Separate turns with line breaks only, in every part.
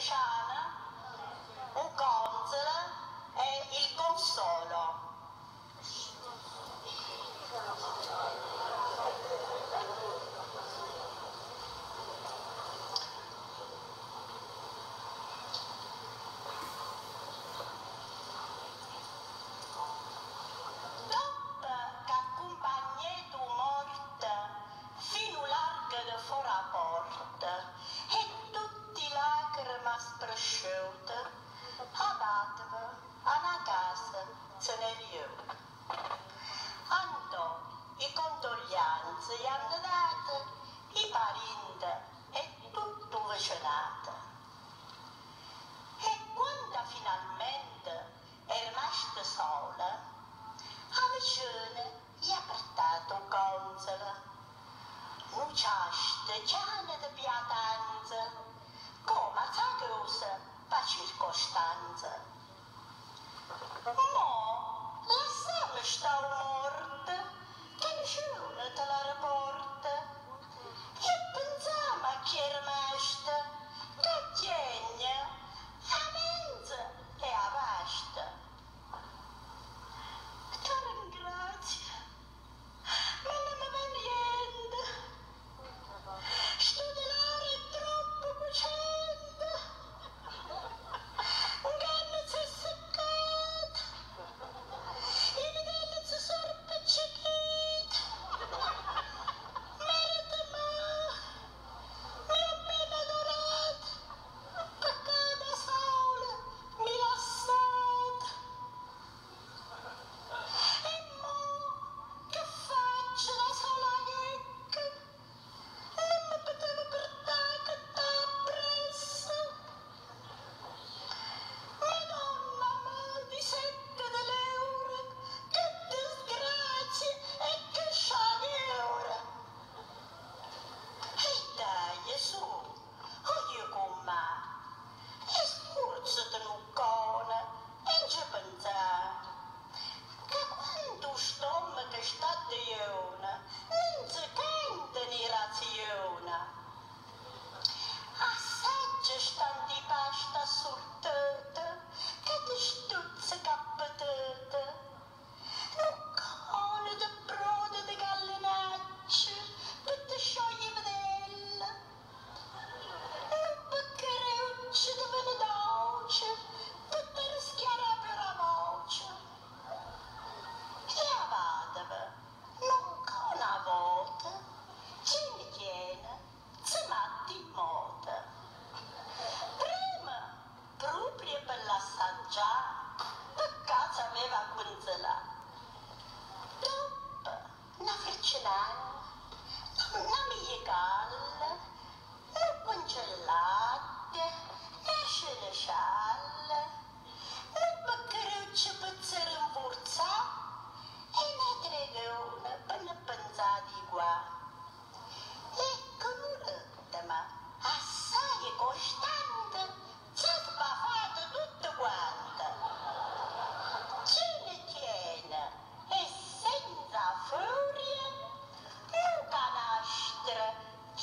傻呢？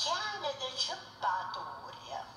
chiar de ce paturi.